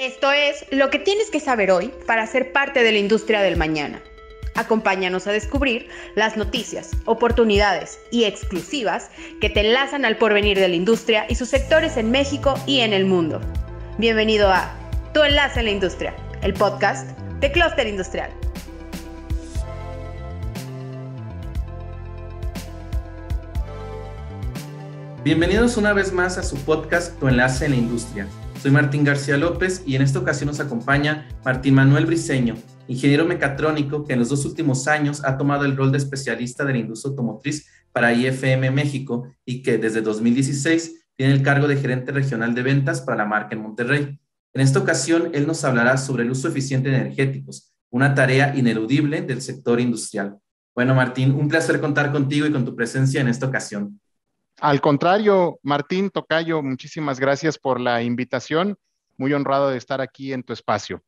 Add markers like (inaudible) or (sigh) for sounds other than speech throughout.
Esto es lo que tienes que saber hoy para ser parte de la industria del mañana. Acompáñanos a descubrir las noticias, oportunidades y exclusivas que te enlazan al porvenir de la industria y sus sectores en México y en el mundo. Bienvenido a Tu Enlace en la Industria, el podcast de Cluster Industrial. Bienvenidos una vez más a su podcast Tu Enlace en la Industria. Soy Martín García López y en esta ocasión nos acompaña Martín Manuel Briceño, ingeniero mecatrónico que en los dos últimos años ha tomado el rol de especialista de la industria automotriz para IFM México y que desde 2016 tiene el cargo de gerente regional de ventas para la marca en Monterrey. En esta ocasión, él nos hablará sobre el uso eficiente de energéticos, una tarea ineludible del sector industrial. Bueno, Martín, un placer contar contigo y con tu presencia en esta ocasión. Al contrario, Martín Tocayo, muchísimas gracias por la invitación. Muy honrado de estar aquí en tu espacio.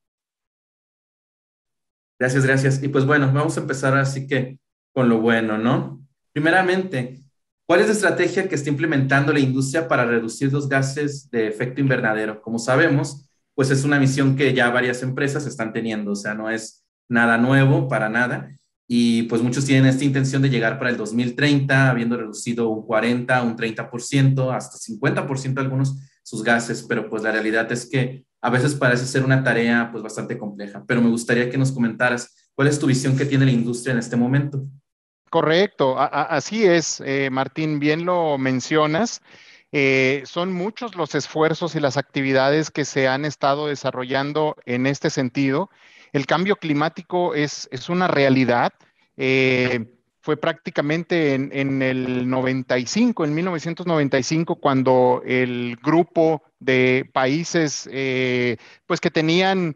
Gracias, gracias. Y pues bueno, vamos a empezar así que con lo bueno, ¿no? Primeramente, ¿cuál es la estrategia que está implementando la industria para reducir los gases de efecto invernadero? Como sabemos, pues es una misión que ya varias empresas están teniendo, o sea, no es nada nuevo para nada y pues muchos tienen esta intención de llegar para el 2030, habiendo reducido un 40, un 30%, hasta 50% algunos sus gases, pero pues la realidad es que a veces parece ser una tarea pues bastante compleja, pero me gustaría que nos comentaras cuál es tu visión que tiene la industria en este momento. Correcto, así es, eh, Martín, bien lo mencionas. Eh, son muchos los esfuerzos y las actividades que se han estado desarrollando en este sentido el cambio climático es, una realidad. Eh, fue prácticamente en, el 95, en 1995, cuando el grupo de países pues que tenían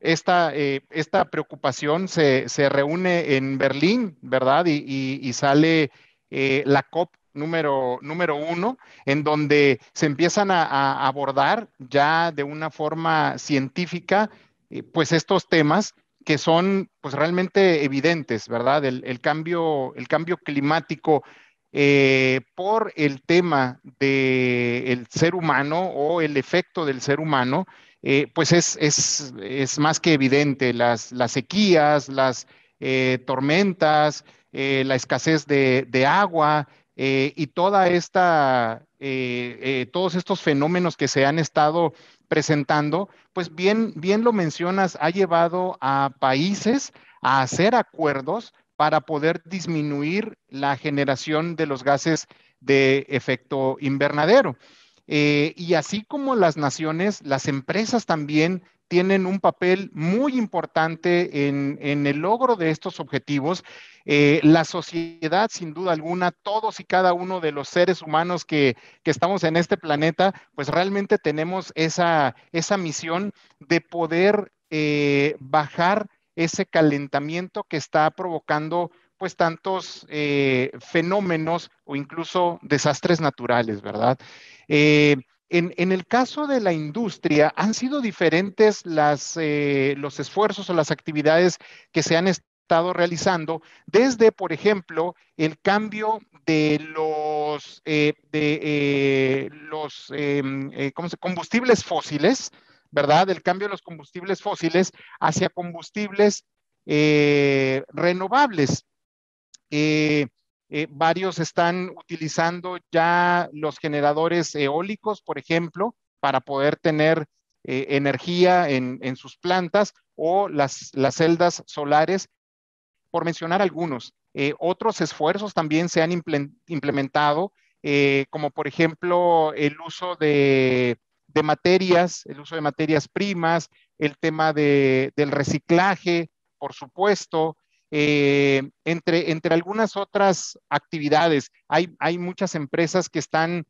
esta, eh, esta preocupación se, reúne en Berlín, ¿verdad? Y, sale la COP número, número uno, en donde se empiezan a abordar ya de una forma científica eh, pues estos temas que son pues realmente evidentes, ¿verdad? El, cambio, el cambio climático eh, por el tema del ser humano o el efecto del ser humano, eh, pues es, es, más que evidente. Las, las sequías, las tormentas, la escasez de, de agua y toda esta, todos estos fenómenos que se han estado presentando, pues bien, bien lo mencionas, ha llevado a países a hacer acuerdos para poder disminuir la generación de los gases de efecto invernadero. Eh, y así como las naciones, las empresas también tienen un papel muy importante en, el logro de estos objetivos. Eh, la sociedad, sin duda alguna, todos y cada uno de los seres humanos que, estamos en este planeta, pues realmente tenemos esa, esa misión de poder eh, bajar ese calentamiento que está provocando pues tantos eh, fenómenos o incluso desastres naturales, ¿verdad? En, el caso de la industria, han sido diferentes eh, los esfuerzos o las actividades que se han estado realizando, desde, por ejemplo, el cambio de los, eh, de, eh, los em, combustibles fósiles, ¿verdad? El cambio de los combustibles fósiles hacia combustibles renovables. Eh, varios están utilizando ya los generadores eólicos, por ejemplo, para poder tener eh, energía en, sus plantas o las, celdas solares, por mencionar algunos. Eh, otros esfuerzos también se han implementado, como por ejemplo el uso de, materias, el uso de materias primas, el tema del reciclaje, por supuesto, eh, entre, entre algunas otras actividades, hay, hay muchas empresas que están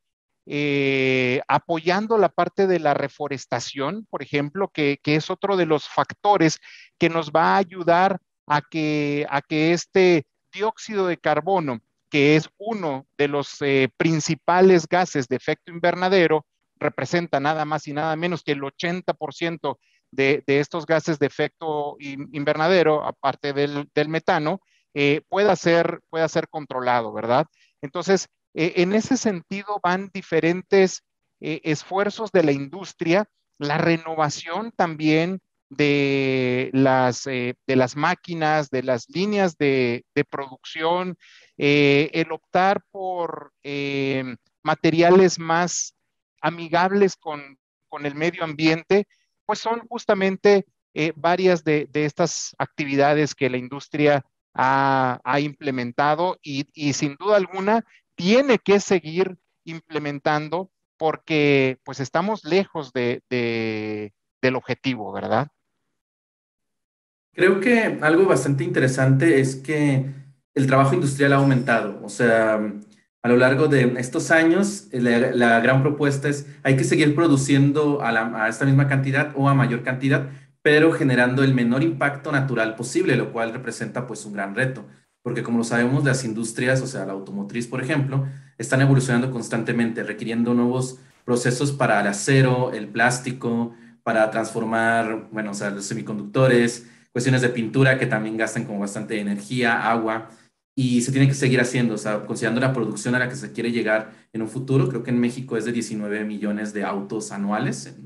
eh, apoyando la parte de la reforestación, por ejemplo, que, es otro de los factores que nos va a ayudar a que, a que este dióxido de carbono, que es uno de los eh, principales gases de efecto invernadero, representa nada más y nada menos que el 80% de, estos gases de efecto invernadero, aparte del, metano, eh, pueda, ser, pueda ser controlado, ¿verdad? Entonces, eh, en ese sentido van diferentes eh, esfuerzos de la industria la renovación también de las, de las máquinas, de las líneas de, producción, eh, el optar por materiales más amigables con, el medio ambiente, pues son justamente varias de, estas actividades que la industria ha, implementado y, sin duda alguna tiene que seguir implementando porque pues estamos lejos de, del objetivo, ¿verdad? Creo que algo bastante interesante es que el trabajo industrial ha aumentado. O sea, a lo largo de estos años, la, gran propuesta es hay que seguir produciendo a, esta misma cantidad o a mayor cantidad, pero generando el menor impacto natural posible, lo cual representa pues un gran reto. Porque como lo sabemos, las industrias, o sea, la automotriz, por ejemplo, están evolucionando constantemente, requiriendo nuevos procesos para el acero, el plástico, para transformar, bueno, o sea, los semiconductores, cuestiones de pintura que también gastan como bastante energía, agua, y se tiene que seguir haciendo, o sea, considerando la producción a la que se quiere llegar en un futuro, creo que en México es de 19 millones de autos anuales,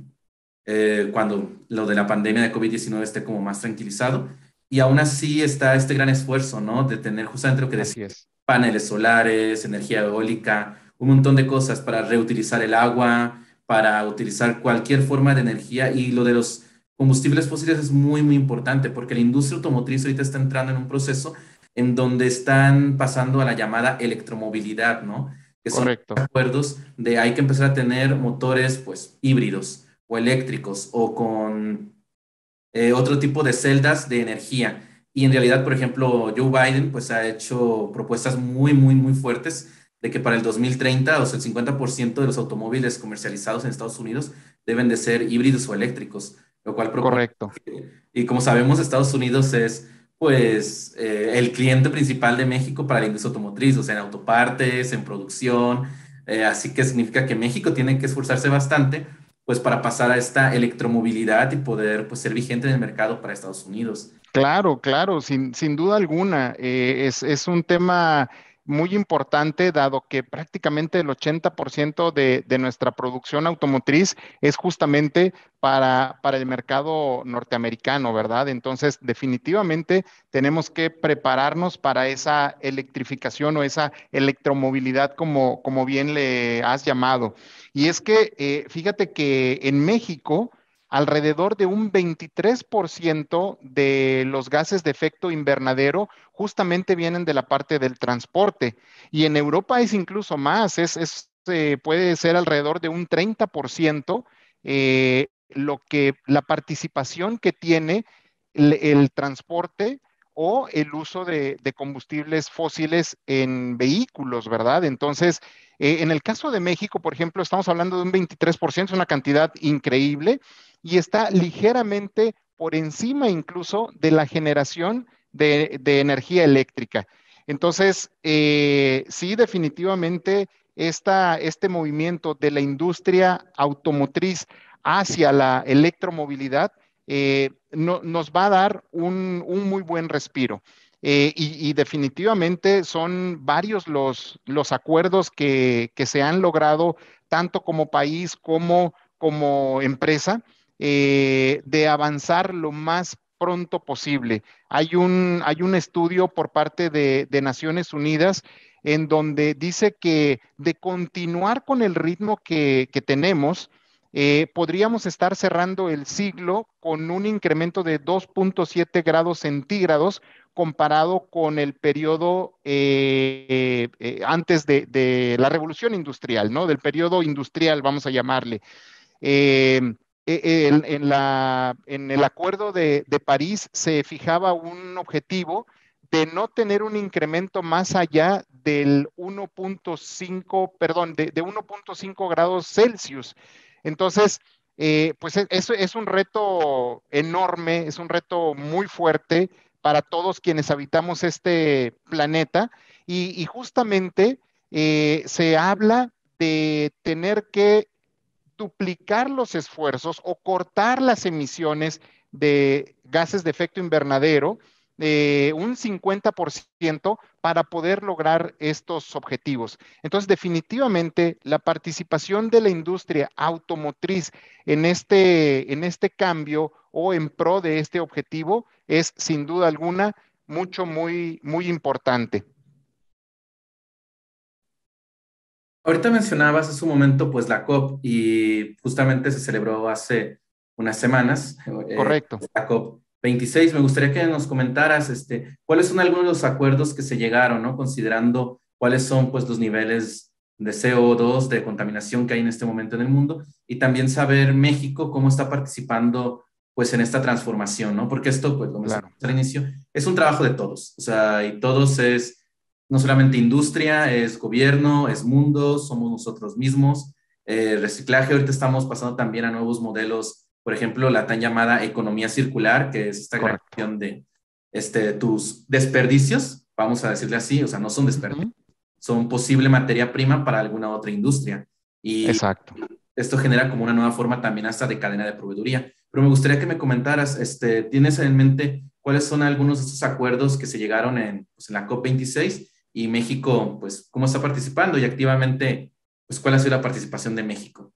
eh, cuando lo de la pandemia de COVID-19 esté como más tranquilizado, y aún así está este gran esfuerzo, ¿no? De tener justamente lo que decías, paneles solares, energía eólica, un montón de cosas para reutilizar el agua, para utilizar cualquier forma de energía, y lo de los combustibles fósiles es muy, muy importante porque la industria automotriz ahorita está entrando en un proceso en donde están pasando a la llamada electromovilidad, ¿no? Que son Correcto. acuerdos de hay que empezar a tener motores, pues, híbridos o eléctricos o con eh, otro tipo de celdas de energía. Y en realidad, por ejemplo, Joe Biden, pues, ha hecho propuestas muy, muy, muy fuertes de que para el 2030, o sea, el 50% de los automóviles comercializados en Estados Unidos deben de ser híbridos o eléctricos lo cual Correcto. Y como sabemos, Estados Unidos es pues eh, el cliente principal de México para la industria automotriz, o sea, en autopartes, en producción, eh, así que significa que México tiene que esforzarse bastante pues para pasar a esta electromovilidad y poder pues ser vigente en el mercado para Estados Unidos. Claro, claro, sin, sin duda alguna. Eh, es, es un tema muy importante, dado que prácticamente el 80% de, de, nuestra producción automotriz es justamente para, para, el mercado norteamericano, ¿verdad? Entonces, definitivamente tenemos que prepararnos para esa electrificación o esa electromovilidad, como, como bien le has llamado. Y es que, eh, fíjate que en México, alrededor de un 23% de los gases de efecto invernadero justamente vienen de la parte del transporte. Y en Europa es incluso más, es, eh, puede ser alrededor de un 30% eh, lo que la participación que tiene el, transporte o el uso de, combustibles fósiles en vehículos, ¿verdad? Entonces, eh, en el caso de México, por ejemplo, estamos hablando de un 23%, es una cantidad increíble y está ligeramente por encima incluso de la generación de, energía eléctrica. Entonces, eh, sí, definitivamente este movimiento de la industria automotriz hacia la electromovilidad eh, nos va a dar un, muy buen respiro. Eh, y, definitivamente son varios los, los acuerdos que, que, se han logrado tanto como país como como empresa eh, de avanzar lo más pronto posible. Hay un, hay un estudio por parte de, Naciones Unidas en donde dice que de continuar con el ritmo que, tenemos, eh, podríamos estar cerrando el siglo con un incremento de 2.7 grados centígrados comparado con el periodo eh, antes de, de, la revolución industrial, ¿no? Del periodo industrial, vamos a llamarle. E, en, la, en el acuerdo de, París se fijaba un objetivo de no tener un incremento más allá del 1.5, perdón, de, 1.5 grados Celsius. Entonces, eh, pues e, eso es un reto enorme, es un reto muy fuerte para todos quienes habitamos este planeta y, justamente eh, se habla de tener que duplicar los esfuerzos o cortar las emisiones de gases de efecto invernadero eh, un 50% para poder lograr estos objetivos. Entonces, definitivamente, la participación de la industria automotriz en este, en este cambio o en pro de este objetivo es, sin duda alguna, mucho, muy, muy importante. Ahorita mencionabas hace un momento, pues, la COP y justamente se celebró hace unas semanas. Eh, Correcto. la COP 26. Me gustaría que nos comentaras este, cuáles son algunos de los acuerdos que se llegaron, ¿no? Considerando cuáles son pues los niveles de CO2, de contaminación que hay en este momento en el mundo y también saber México cómo está participando pues en esta transformación, ¿no? Porque esto, pues lo mencionamos al inicio, es un trabajo de todos, o sea, y todos es no solamente industria, es gobierno, es mundo, somos nosotros mismos. Eh, reciclaje, ahorita estamos pasando también a nuevos modelos por ejemplo, la tan llamada economía circular, que es esta creación de este, tus desperdicios, vamos a decirle así, o sea, no son desperdicios, son posible materia prima para alguna otra industria. Y Exacto. esto genera como una nueva forma también hasta de cadena de proveeduría. Pero me gustaría que me comentaras, este, ¿tienes en mente cuáles son algunos de estos acuerdos que se llegaron en, pues, en la COP26 y México, pues, cómo está participando y activamente, pues, cuál ha sido la participación de México?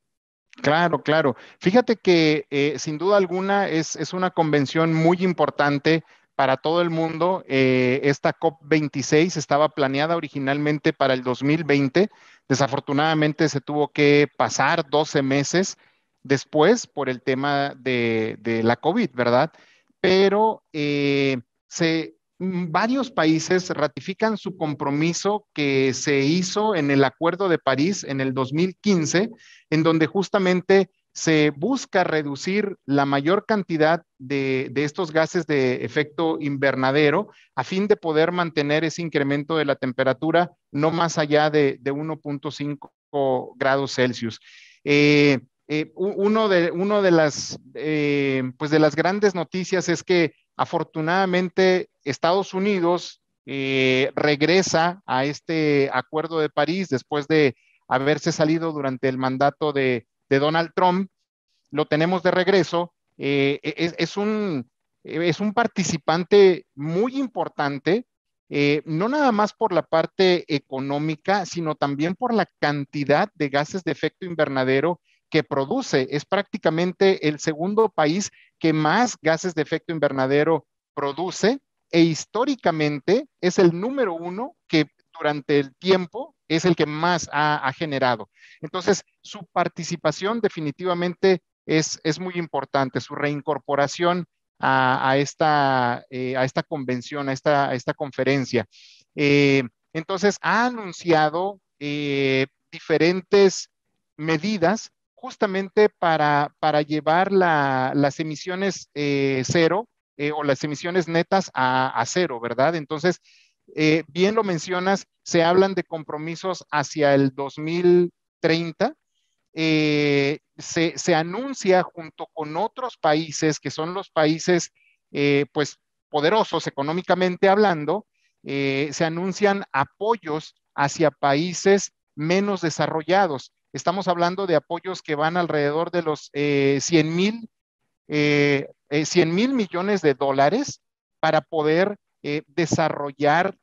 Claro, claro. Fíjate que eh, sin duda alguna es, una convención muy importante para todo el mundo. Eh, esta COP26 estaba planeada originalmente para el 2020. Desafortunadamente se tuvo que pasar 12 meses después por el tema de, la COVID, ¿verdad? Pero eh, se, varios países ratifican su compromiso que se hizo en el Acuerdo de París en el 2015, en donde justamente se busca reducir la mayor cantidad de, estos gases de efecto invernadero a fin de poder mantener ese incremento de la temperatura no más allá de, 1.5 grados Celsius. Eh, eh, uno de, uno de, las, eh, pues de las grandes noticias es que Afortunadamente, Estados Unidos eh, regresa a este acuerdo de París después de haberse salido durante el mandato de, Donald Trump. Lo tenemos de regreso. Eh, es, un, es un participante muy importante, eh, no nada más por la parte económica, sino también por la cantidad de gases de efecto invernadero que produce. Es prácticamente el segundo país que más gases de efecto invernadero produce e históricamente es el número uno que durante el tiempo es el que más ha, generado. Entonces, su participación definitivamente es, es muy importante, su reincorporación a, esta, eh, a esta convención, a esta, esta conferencia. Eh, entonces, ha anunciado eh, diferentes medidas justamente para, para llevar las emisiones eh, cero eh, o las emisiones netas a, cero, ¿verdad? Entonces, eh, bien lo mencionas, se hablan de compromisos hacia el 2030. Se, se, anuncia junto con otros países que son los países, pues, poderosos económicamente hablando, se anuncian apoyos hacia países menos desarrollados. Estamos hablando de apoyos que van alrededor de los 100 eh, mil eh, eh, mil millones de dólares para poder desarrollar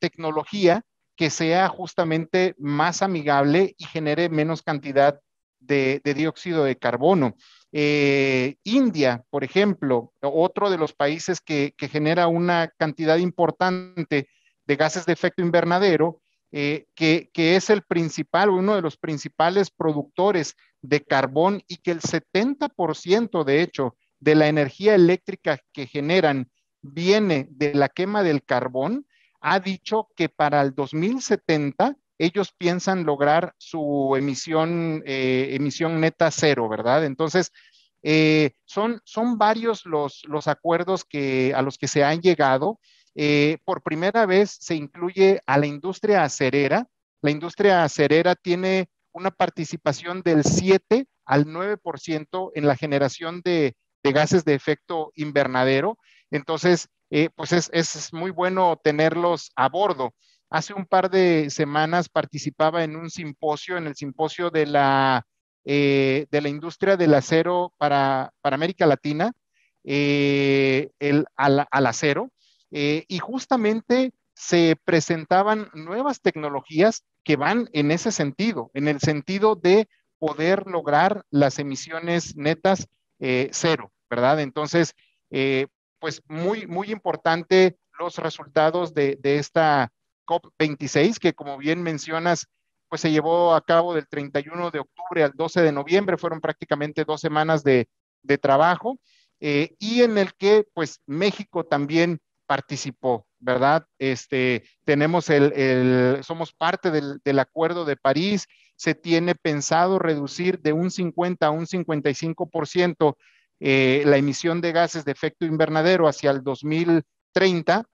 tecnología que sea justamente más amigable y genere menos cantidad de, dióxido de carbono. India, por ejemplo, otro de los países que, que, genera una cantidad importante de gases de efecto invernadero, eh, que, es el principal, uno de los principales productores de carbón y que el 70% de hecho de la energía eléctrica que generan viene de la quema del carbón, ha dicho que para el 2070 ellos piensan lograr su emisión, eh, emisión neta cero, ¿verdad? Entonces, eh, son, son varios los, los acuerdos que, a los que se han llegado. Eh, por primera vez se incluye a la industria acerera. La industria acerera tiene una participación del 7 al 9% en la generación de, gases de efecto invernadero. Entonces, eh, pues es, muy bueno tenerlos a bordo. Hace un par de semanas participaba en un simposio, en el simposio de la, eh, de la industria del acero para, América Latina, el, al acero, y justamente se presentaban nuevas tecnologías que van en ese sentido, en el sentido de poder lograr las emisiones netas cero, ¿verdad? Entonces, pues muy, muy importante los resultados de, esta COP26, que como bien mencionas, pues se llevó a cabo del 31 de octubre al 12 de noviembre, fueron prácticamente dos semanas de, trabajo, eh, y en el que pues México también participó, ¿verdad? Este, tenemos el, somos parte del, del, Acuerdo de París, se tiene pensado reducir de un 50 a un 55% eh, la emisión de gases de efecto invernadero hacia el 2030,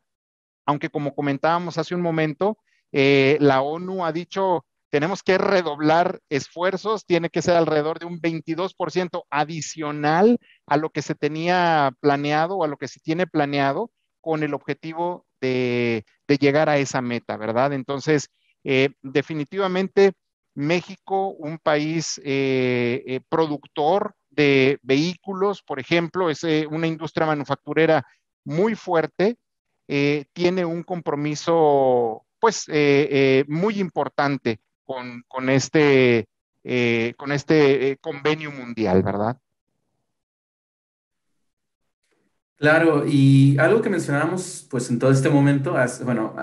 aunque como comentábamos hace un momento, eh, la ONU ha dicho tenemos que redoblar esfuerzos, tiene que ser alrededor de un 22% adicional a lo que se tenía planeado o a lo que se tiene planeado con el objetivo de, llegar a esa meta, ¿verdad? Entonces, eh, definitivamente México, un país productor de vehículos, por ejemplo, es eh, una industria manufacturera muy fuerte, eh, tiene un compromiso pues eh, muy importante con, este, con este convenio mundial, ¿verdad? Claro, y algo que mencionábamos pues en todo este momento, bueno,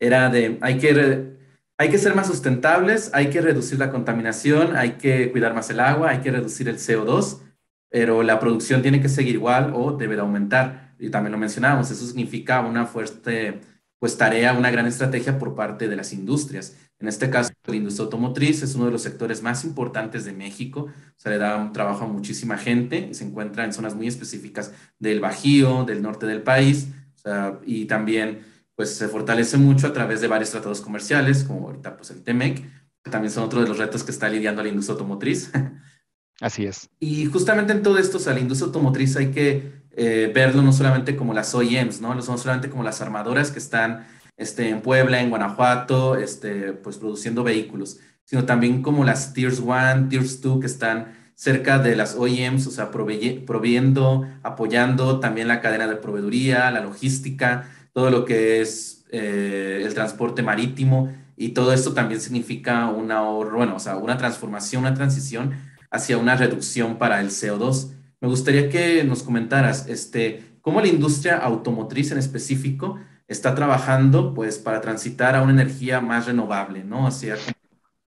era de hay que hay que ser más sustentables, hay que reducir la contaminación, hay que cuidar más el agua, hay que reducir el CO2, pero la producción tiene que seguir igual o debe de aumentar. Y también lo mencionábamos, eso significa una fuerte pues tarea, una gran estrategia por parte de las industrias. En este caso, la industria automotriz es uno de los sectores más importantes de México, o sea, le da un trabajo a muchísima gente y se encuentra en zonas muy específicas del Bajío, del norte del país, o sea, y también pues se fortalece mucho a través de varios tratados comerciales, como ahorita pues el TEMEC, que también son otro de los retos que está lidiando la industria automotriz. (laughs) Así es. Y justamente en todo esto, o sea, la industria automotriz hay que eh, verlo no solamente como las OEMs, ¿no? No solamente como las armadoras que están este, en Puebla, en Guanajuato, este, pues produciendo vehículos, sino también como las Tiers 1, Tiers 2 que están cerca de las OEMs, o sea, proviendo, apoyando también la cadena de proveeduría, la logística, todo lo que es eh, el transporte marítimo y todo esto también significa un ahorro, bueno, o sea, una transformación, una transición hacia una reducción para el CO2. Me gustaría que nos comentaras, este, cómo la industria automotriz en específico está trabajando, pues, para transitar a una energía más renovable, ¿no? Hacia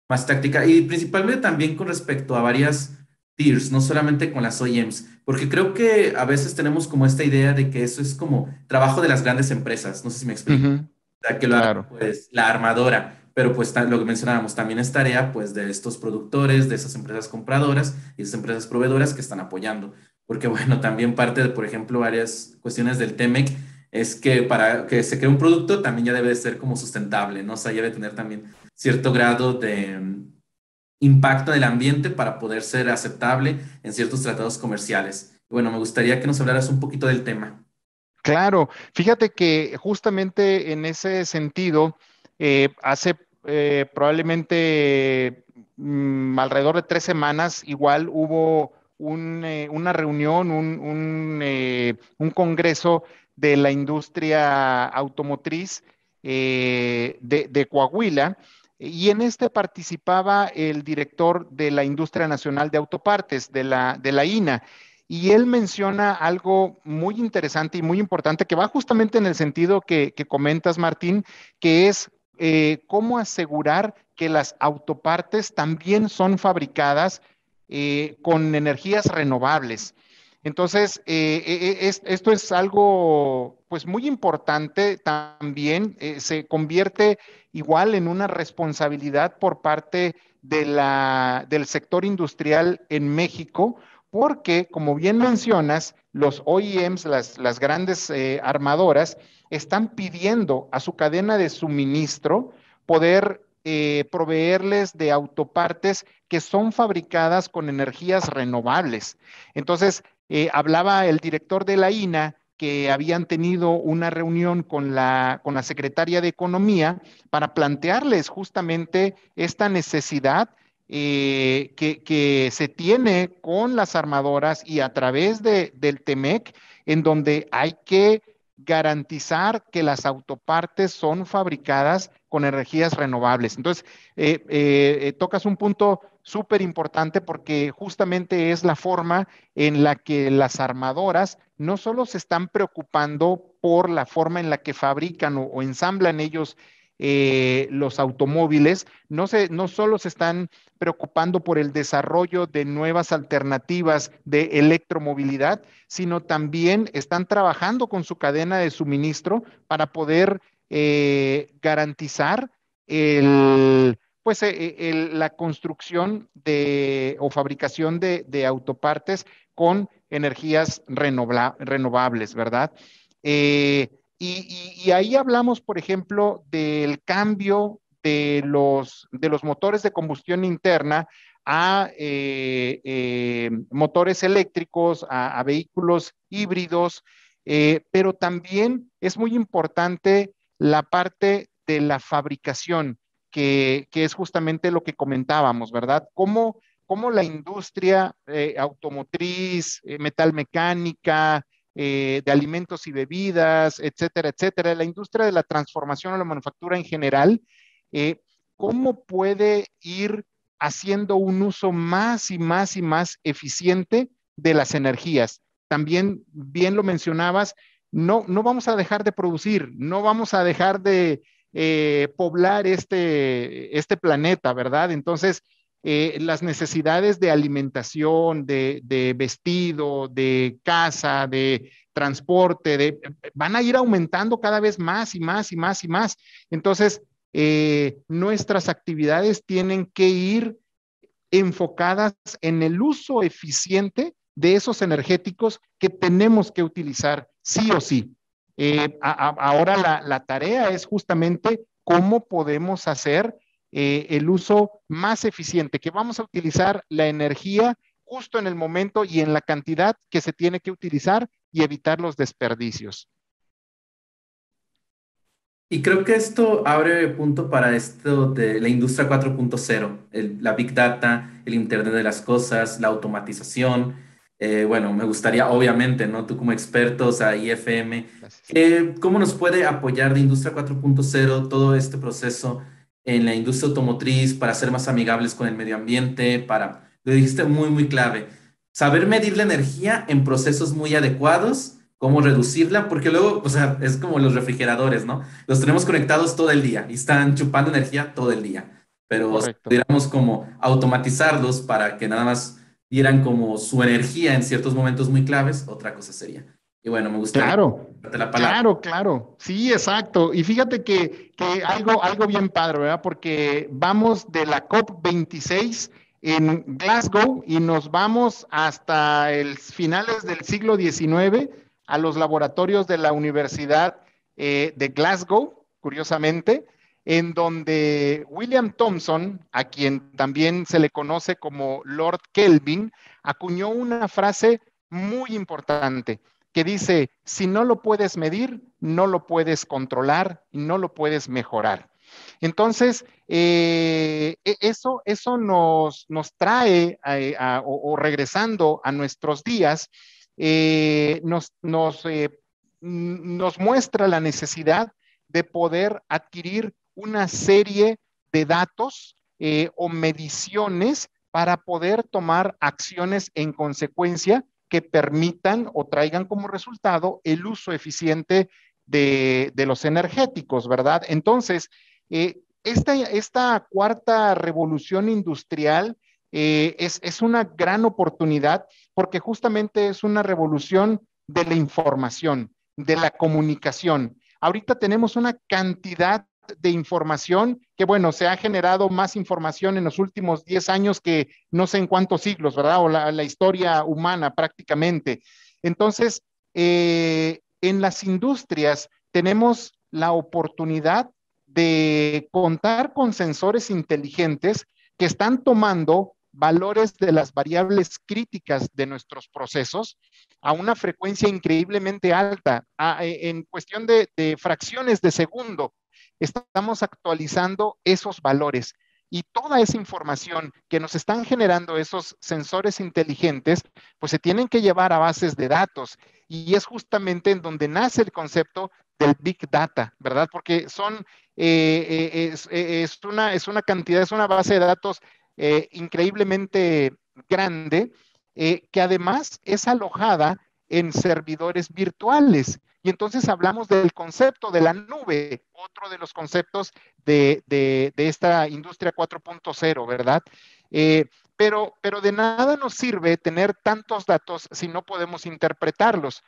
más táctica y principalmente también con respecto a varias no solamente con las OEMs, porque creo que a veces tenemos como esta idea de que eso es como trabajo de las grandes empresas, no sé si me explico, o sea, que lo claro. pues la armadora, pero pues lo que mencionábamos también es tarea pues de estos productores, de esas empresas compradoras y esas empresas proveedoras que están apoyando, porque (laughs) bueno, también parte de, por ejemplo, varias cuestiones del TEMEC es que para que se cree un producto también ya debe de ser como sustentable, ¿no? O sea, ya debe tener también cierto grado de impacto del ambiente para poder ser aceptable en ciertos tratados comerciales. Bueno, me gustaría que nos hablaras un poquito del tema. Claro, fíjate que justamente en ese sentido, eh, hace eh, probablemente mm, alrededor de tres semanas, igual hubo eh, una reunión, un, congreso de la industria automotriz de, Coahuila, y en este participaba el director de la Industria Nacional de Autopartes, de la, de la INA. Y él menciona algo muy interesante y muy importante que va justamente en el sentido que, comentas, Martín, que es eh, cómo asegurar que las autopartes también son fabricadas eh, con energías renovables. Entonces, eh, esto es algo pues muy importante también, se convierte igual en una responsabilidad por parte de la, del sector industrial en México, porque, como bien mencionas, los OEMs, las, grandes eh, armadoras, están pidiendo a su cadena de suministro poder eh, proveerles de autopartes que son fabricadas con energías renovables. Entonces, eh, hablaba el director de la INA que habían tenido una reunión con la, con la secretaria de Economía para plantearles justamente esta necesidad eh, que, se tiene con las armadoras y a través de, del TEMEC, en donde hay que garantizar que las autopartes son fabricadas con energías renovables. Entonces, eh, eh, tocas un punto súper importante porque justamente es la forma en la que las armadoras no solo se están preocupando por la forma en la que fabrican o, ensamblan ellos los automóviles, no, se, no solo se están preocupando por el desarrollo de nuevas alternativas de electromovilidad, sino también están trabajando con su cadena de suministro para poder eh, garantizar pues, eh, la construcción de, o fabricación de, autopartes con energías renovables, ¿verdad? Eh, y, ahí hablamos, por ejemplo, del cambio de los, de los motores de combustión interna a eh, eh, motores eléctricos, a, vehículos híbridos, eh, pero también es muy importante la parte de la fabricación, que, es justamente lo que comentábamos, ¿verdad? Cómo, cómo la industria automotriz, metalmecánica, de alimentos y bebidas, etcétera, etcétera, la industria de la transformación o la manufactura en general, eh, cómo puede ir haciendo un uso más y más y más eficiente de las energías. También, bien lo mencionabas, no, no vamos a dejar de producir, no vamos a dejar de eh, poblar este, este planeta, ¿verdad? Entonces, eh, las necesidades de alimentación, de, vestido, de casa, de transporte, van a ir aumentando cada vez más y más y más y más. Entonces, eh, nuestras actividades tienen que ir enfocadas en el uso eficiente de esos energéticos que tenemos que utilizar sí o sí. Eh, ahora la, tarea es justamente cómo podemos hacer eh, el uso más eficiente, que vamos a utilizar la energía justo en el momento y en la cantidad que se tiene que utilizar y evitar los desperdicios. Y creo que esto abre punto para esto de la industria 4.0, la Big Data, el Internet de las Cosas, la automatización. Eh, bueno, me gustaría, obviamente, ¿no? Tú como expertos a IFM, eh, ¿cómo nos puede apoyar de Industria 4.0 todo este proceso en la industria automotriz para ser más amigables con el medio ambiente? Para, lo dijiste muy, muy clave, saber medir la energía en procesos muy adecuados cómo reducirla, porque luego, o sea, es como los refrigeradores, ¿no? Los tenemos conectados todo el día y están chupando energía todo el día, pero pudiéramos como automatizarlos para que nada más dieran como su energía en ciertos momentos muy claves, otra cosa sería. Y bueno, me gustaría claro, la palabra. Claro, claro. Sí, exacto. Y fíjate que, que algo, algo bien padre, ¿verdad? Porque vamos de la COP26 en Glasgow y nos vamos hasta el finales del siglo XIX a los laboratorios de la Universidad eh, de Glasgow, curiosamente, en donde William Thompson, a quien también se le conoce como Lord Kelvin, acuñó una frase muy importante que dice, si no lo puedes medir, no lo puedes controlar y no lo puedes mejorar. Entonces, eh, e-, eso, eso nos, nos trae, eh, o, regresando a nuestros días, eh, nos, eh, nos, muestra la necesidad de poder adquirir una serie de datos o mediciones para poder tomar acciones en consecuencia que permitan o traigan como resultado el uso eficiente de, los energéticos, ¿verdad? Entonces, esta, esta, cuarta revolución industrial es, es, una gran oportunidad porque justamente es una revolución de la información, de la comunicación. Ahorita tenemos una cantidad de información que, bueno, se ha generado más información en los últimos 10 años que no sé en cuántos siglos, ¿verdad? O la, historia humana prácticamente. Entonces, eh, en las industrias tenemos la oportunidad de contar con sensores inteligentes que están tomando valores de las variables críticas de nuestros procesos a una frecuencia increíblemente alta. E, en cuestión de, fracciones de segundo, estamos actualizando esos valores. Y toda esa información que nos están generando esos sensores inteligentes, pues se tienen que llevar a bases de datos. Y es justamente en donde nace el concepto del Big Data, ¿verdad? Porque son, eh, eh, eh, es, una, es una cantidad, es una base de datos increíblemente grande, que además es alojada en servidores virtuales. Y entonces hablamos del concepto de la nube, otro de los conceptos de, esta industria 4.0, ¿verdad? pero, pero de nada nos sirve tener tantos datos si no podemos interpretarlos.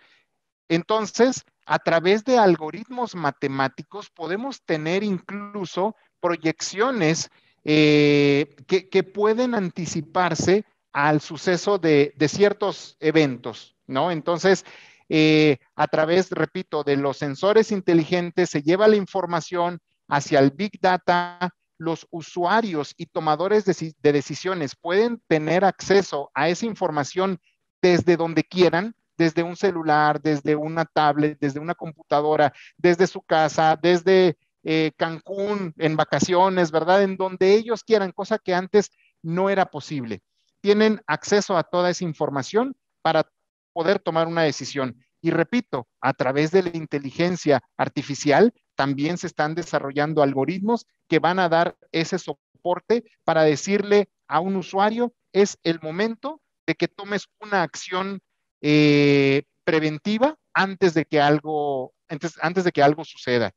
Entonces, a través de algoritmos matemáticos podemos tener incluso proyecciones eh, que, pueden anticiparse al suceso de, ciertos eventos, ¿no? Entonces, eh, a través, repito, de los sensores inteligentes se lleva la información hacia el Big Data, los usuarios y tomadores de decisiones pueden tener acceso a esa información desde donde quieran, desde un celular, desde una tablet, desde una computadora, desde su casa, desde eh, Cancún en vacaciones, ¿verdad? En donde ellos quieran, cosa que antes no era posible. Tienen acceso a toda esa información para poder tomar una decisión. Y repito, a través de la inteligencia artificial también se están desarrollando algoritmos que van a dar ese soporte para decirle a un usuario, es el momento de que tomes una acción eh, preventiva antes de que algo, antes, antes de que algo suceda.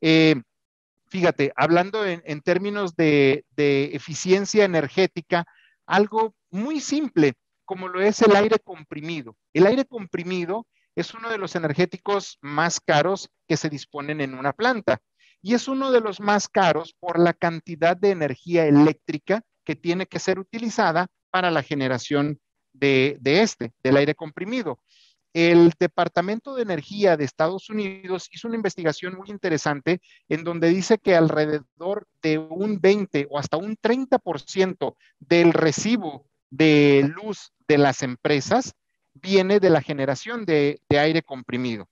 Eh, fíjate, hablando en, términos de, eficiencia energética, algo muy simple, como lo es el aire comprimido. El aire comprimido es uno de los energéticos más caros que se disponen en una planta y es uno de los más caros por la cantidad de energía eléctrica que tiene que ser utilizada para la generación de, este, del aire comprimido. El Departamento de Energía de Estados Unidos hizo una investigación muy interesante en donde dice que alrededor de un 20 o hasta un 30% del recibo de luz de las empresas viene de la generación de, de aire comprimido.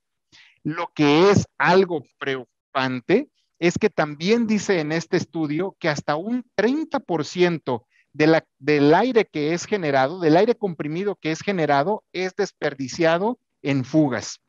Lo que es algo preocupante es que también dice en este estudio que hasta un 30% del aire que es generado, del aire comprimido que es generado, es desperdiciado en fugas.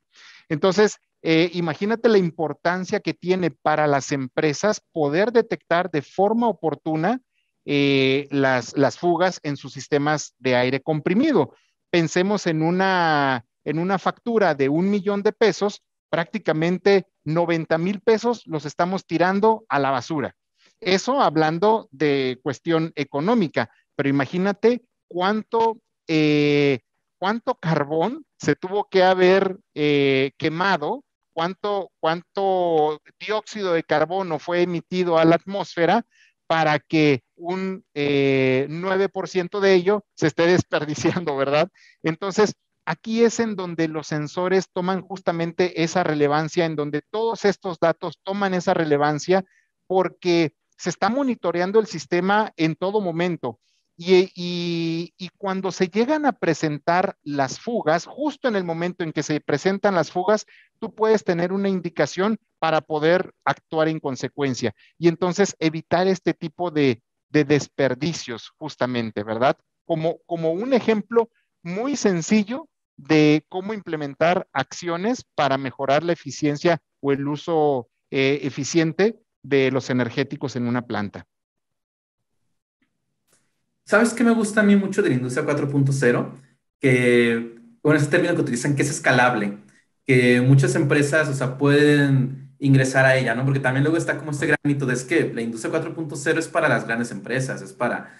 Entonces, eh, imagínate la importancia que tiene para las empresas poder detectar de forma oportuna eh, las, fugas en sus sistemas de aire comprimido. Pensemos en una, en una factura de un millón de pesos, prácticamente 90 mil pesos los estamos tirando a la basura. Eso hablando de cuestión económica, pero imagínate cuánto, eh, cuánto carbón se tuvo que haber eh, quemado, cuánto, cuánto dióxido de carbono fue emitido a la atmósfera para que un 9% eh, de ello se esté (laughs) desperdiciando, ¿verdad? Entonces, aquí es en donde los sensores toman justamente esa relevancia, en donde todos estos datos toman esa relevancia, porque se está monitoreando el sistema en todo momento. Y, cuando se llegan a presentar las fugas, justo en el momento en que se presentan las fugas, tú puedes tener una indicación para poder actuar en consecuencia y entonces evitar este tipo de, desperdicios, justamente, ¿verdad? Como, un ejemplo muy sencillo de cómo implementar acciones para mejorar la eficiencia o el uso eh, eficiente de los energéticos en una planta. ¿Sabes qué me gusta a mí mucho de la industria 4.0? Que, con ese término que utilizan, que es escalable, que muchas empresas, o sea, pueden ingresar a ella, ¿no? Porque también luego está como este gran mito de es que la industria 4.0 es para las grandes empresas, es para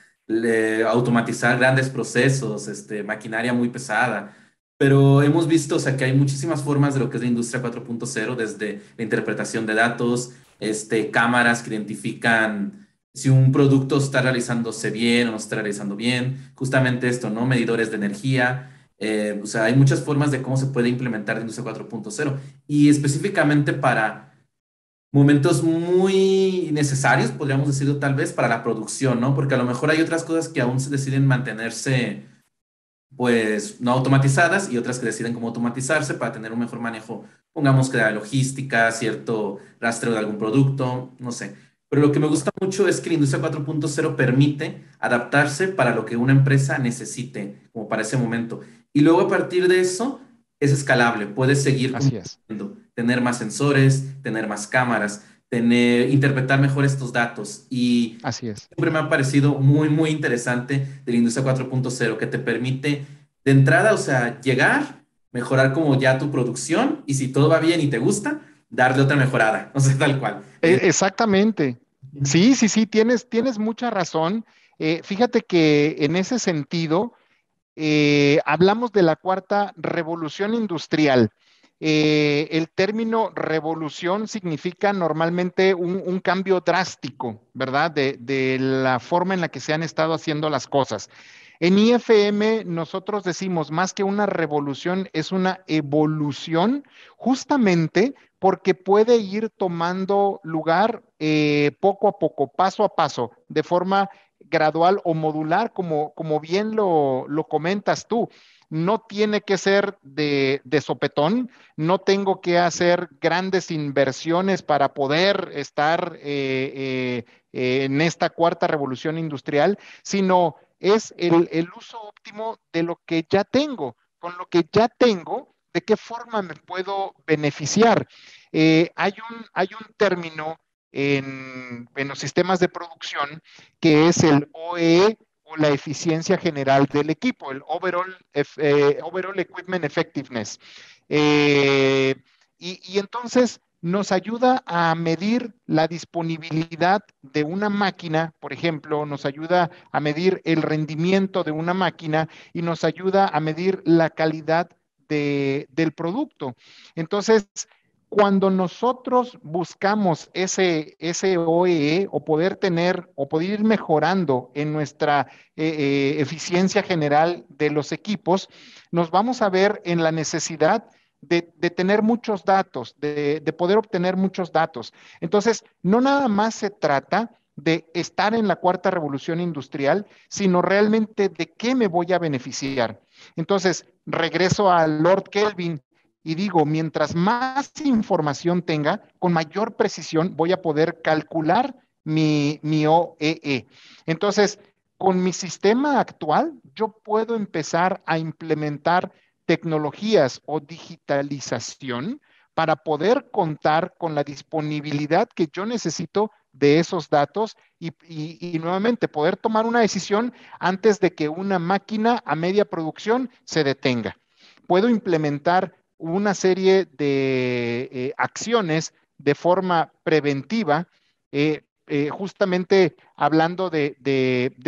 automatizar grandes procesos, este, maquinaria muy pesada. Pero hemos visto, o sea, que hay muchísimas formas de lo que es la industria 4.0, desde la interpretación de datos, este, cámaras que identifican si un producto está realizándose bien o no está realizando bien, justamente esto, ¿no? Medidores de energía, eh, o sea, hay muchas formas de cómo se puede implementar la industria 4.0 y específicamente para momentos muy necesarios, podríamos decirlo tal vez, para la producción, ¿no? Porque a lo mejor hay otras cosas que aún se deciden mantenerse pues no automatizadas y otras que deciden cómo automatizarse para tener un mejor manejo, pongamos que la logística, cierto rastreo de algún producto, no sé. pero lo que me gusta mucho es que la industria 4.0 permite adaptarse para lo que una empresa necesite, como para ese momento. Y luego a partir de eso es escalable, puedes seguir Así tener más sensores, tener más cámaras, tener, interpretar mejor estos datos. Y Así es. siempre me ha parecido muy, muy interesante de la industria 4.0, que te permite de entrada, o sea, llegar, mejorar como ya tu producción y si todo va bien y te gusta, darle otra mejorada, (laughs) o sea, tal cual. E, exactamente. Sí, sí, sí, tienes, tienes mucha razón. Eh, fíjate que en ese sentido, eh, hablamos de la cuarta revolución industrial. Eh, el término revolución significa normalmente un, cambio drástico, ¿verdad? De, la forma en la que se han estado haciendo las cosas. En IFM nosotros decimos más que una revolución, es una evolución justamente porque puede ir tomando lugar eh, poco a poco, paso a paso, de forma gradual o modular, como, como bien lo, lo comentas tú. No tiene que ser de, de, sopetón, no tengo que hacer grandes inversiones para poder estar eh, eh, en esta cuarta revolución industrial, sino es el, el uso óptimo de lo que ya tengo. Con lo que ya tengo, ¿de qué forma me puedo beneficiar? Eh, hay, un, hay un término en, los sistemas de producción que es el OE o la eficiencia general del equipo, el Overall, eh, overall Equipment Effectiveness. Eh, y, y entonces nos ayuda a medir la disponibilidad de una máquina, por ejemplo, nos ayuda a medir el rendimiento de una máquina y nos ayuda a medir la calidad de, del producto. Entonces, cuando nosotros buscamos ese, OEE o poder tener o poder ir mejorando en nuestra eh, eh, eficiencia general de los equipos, nos vamos a ver en la necesidad de, tener muchos datos, de, de, poder obtener muchos datos. Entonces, no nada más se trata de estar en la cuarta revolución industrial, sino realmente de qué me voy a beneficiar. Entonces, regreso a Lord Kelvin y digo, mientras más información tenga, con mayor precisión voy a poder calcular mi, mi OEE. E. Entonces, con mi sistema actual, yo puedo empezar a implementar tecnologías o digitalización para poder contar con la disponibilidad que yo necesito de esos datos y, y, nuevamente poder tomar una decisión antes de que una máquina a media producción se detenga. Puedo implementar una serie de eh, acciones de forma preventiva eh, eh, justamente hablando de,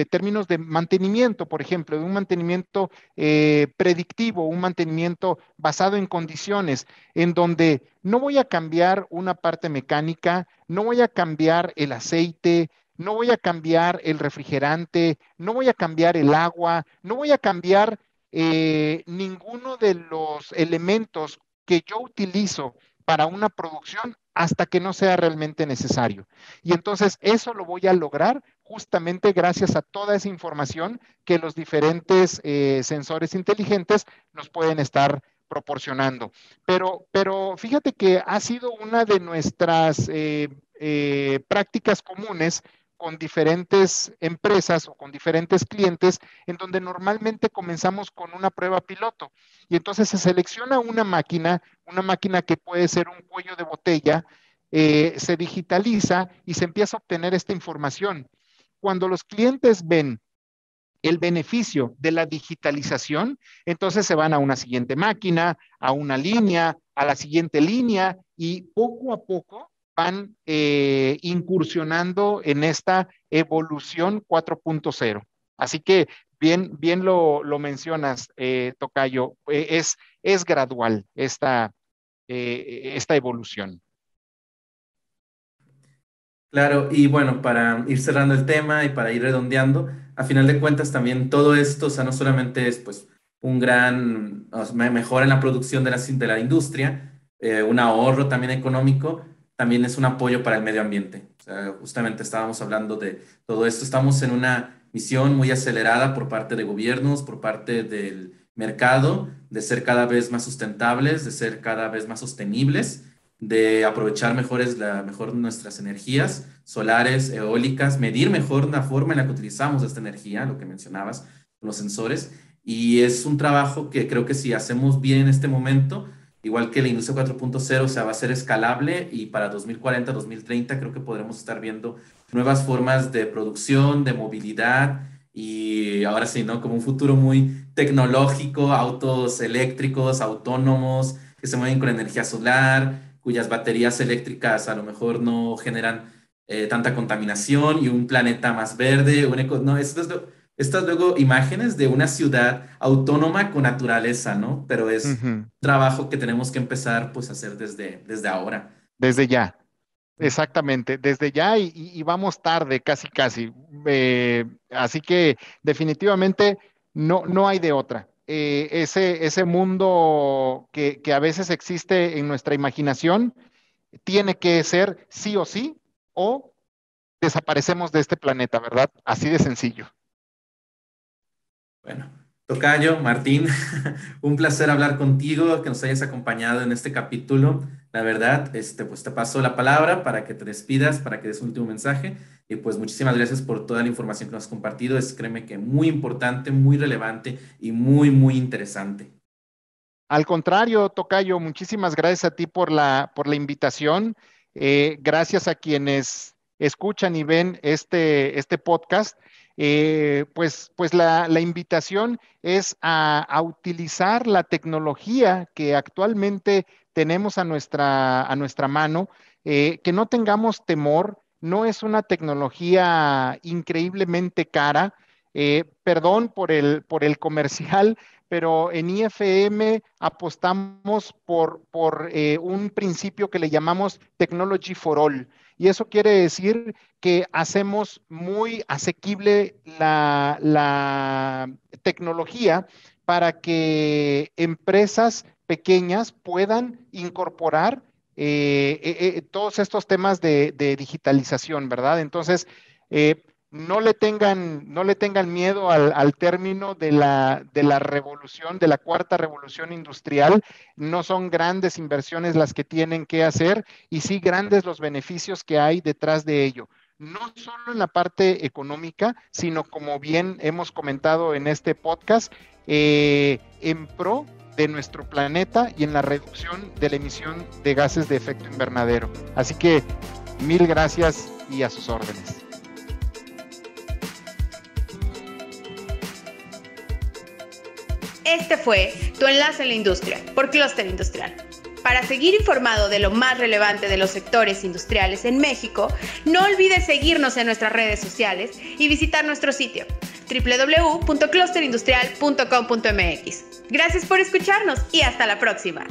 términos de mantenimiento, por ejemplo, de un mantenimiento predictivo, un mantenimiento basado en condiciones, en donde no voy a cambiar una parte mecánica, no voy a cambiar el aceite, no voy a cambiar el refrigerante, no voy a cambiar el agua, no voy a cambiar eh, ninguno de los elementos que yo utilizo para una producción hasta que no sea realmente necesario. Y entonces eso lo voy a lograr justamente gracias a toda esa información que los diferentes eh, sensores inteligentes nos pueden estar proporcionando. Pero, pero fíjate que ha sido una de nuestras eh, prácticas comunes con diferentes empresas o con diferentes clientes, en donde normalmente comenzamos con una prueba piloto. Y entonces se selecciona una máquina, una máquina que puede ser un cuello de botella, eh, se digitaliza y se empieza a obtener esta información. Cuando los clientes ven el beneficio de la digitalización, entonces se van a una siguiente máquina, a una línea, a la siguiente línea y poco a poco van eh, incursionando en esta evolución 4.0. Así que bien, bien lo, mencionas, eh, Tocayo, eh, es, es gradual esta, esta evolución. Claro, y bueno, para ir cerrando el tema y para ir redondeando, a final de cuentas también todo esto, o sea, no solamente es pues un gran, mejora en la producción de la, de la industria, un ahorro también económico, también es un apoyo para el medio ambiente. justamente estábamos hablando de todo esto. Estamos en una misión muy acelerada por parte de gobiernos, por parte del mercado, de ser cada vez más sustentables, de ser cada vez más sostenibles. de aprovechar mejores la, mejor nuestras energías solares, eólicas, medir mejor la forma en la que utilizamos esta energía, lo que mencionabas, los sensores. Y es un trabajo que creo que si hacemos bien en este momento, igual que la industria 4.0, o sea, va a ser escalable y para 2040, 2030 creo que podremos estar viendo nuevas formas de producción, de movilidad y ahora sí, ¿no? Como un futuro muy tecnológico, autos eléctricos, autónomos, que se mueven con energía solar, cuyas baterías eléctricas a lo mejor no generan eh, tanta contaminación y un planeta más verde. Un no, esto es estas luego imágenes de una ciudad autónoma con naturaleza, ¿no? Pero es un trabajo que tenemos que empezar pues a hacer desde, desde ahora. Desde ya. Exactamente, desde ya y, vamos tarde, casi, casi. Eh, así que definitivamente no, no hay de otra. Eh, ese, ese mundo que, que a veces existe en nuestra imaginación tiene que ser sí o sí o desaparecemos de este planeta, ¿verdad? Así de sencillo. Bueno, Tocayo, Martín, (laughs) un placer hablar contigo, que nos hayas acompañado en este capítulo. La verdad, este, pues te paso la palabra para que te despidas, para que des un último mensaje. Y pues muchísimas gracias por toda la información que nos has compartido. Es, créeme que muy importante, muy relevante y muy, muy interesante. Al contrario, Tocayo, muchísimas gracias a ti por la, por la invitación. Eh, gracias a quienes escuchan y ven este, este podcast. Eh, pues, pues la, invitación es a, utilizar la tecnología que actualmente tenemos a nuestra, a nuestra mano, eh, que no tengamos temor, no es una tecnología increíblemente cara. Eh, perdón por el, por el comercial, (laughs) pero en IFM apostamos por, por un principio que le llamamos Technology for All. Y eso quiere decir que hacemos muy asequible la, tecnología para que empresas pequeñas puedan incorporar eh, eh, eh, todos estos temas de, digitalización, ¿verdad? Entonces, no le tengan, no le tengan miedo al, término de la, de la, revolución, de la cuarta revolución industrial. No son grandes inversiones las que tienen que hacer y sí grandes los beneficios que hay detrás de ello. No solo en la parte económica, sino como bien hemos comentado en este podcast, eh, en pro de nuestro planeta y en la reducción de la emisión de gases de efecto invernadero. Así que mil gracias y a sus órdenes. Este fue tu enlace en la industria por Cluster Industrial. Para seguir informado de lo más relevante de los sectores industriales en México, no olvides seguirnos en nuestras redes sociales y visitar nuestro sitio www.clusterindustrial.com.mx. Gracias por escucharnos y hasta la próxima.